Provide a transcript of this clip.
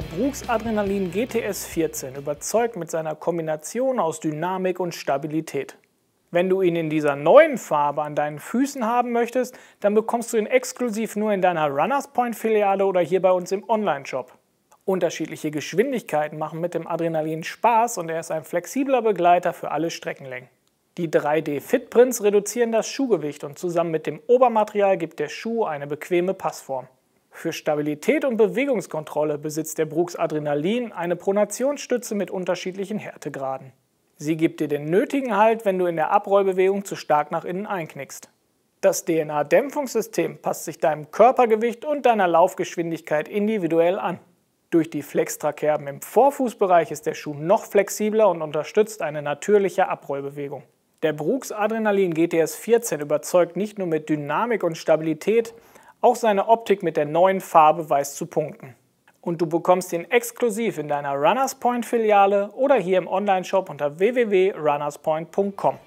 Der Brooks Adrenalin GTS 14 überzeugt mit seiner Kombination aus Dynamik und Stabilität. Wenn du ihn in dieser neuen Farbe an deinen Füßen haben möchtest, dann bekommst du ihn exklusiv nur in deiner Runners Point Filiale oder hier bei uns im Online-Shop. Unterschiedliche Geschwindigkeiten machen mit dem Adrenalin Spaß und er ist ein flexibler Begleiter für alle Streckenlängen. Die 3D Fitprints reduzieren das Schuhgewicht und zusammen mit dem Obermaterial gibt der Schuh eine bequeme Passform. Für Stabilität und Bewegungskontrolle besitzt der Brooks Adrenalin eine Pronationsstütze mit unterschiedlichen Härtegraden. Sie gibt dir den nötigen Halt, wenn du in der Abrollbewegung zu stark nach innen einknickst. Das DNA-Dämpfungssystem passt sich deinem Körpergewicht und deiner Laufgeschwindigkeit individuell an. Durch die Flextrakerben im Vorfußbereich ist der Schuh noch flexibler und unterstützt eine natürliche Abrollbewegung. Der Brooks Adrenalin GTS 14 überzeugt nicht nur mit Dynamik und Stabilität, auch seine Optik mit der neuen Farbe weiß zu punkten. Und du bekommst ihn exklusiv in deiner Runners Point Filiale oder hier im Onlineshop unter www.runnerspoint.com.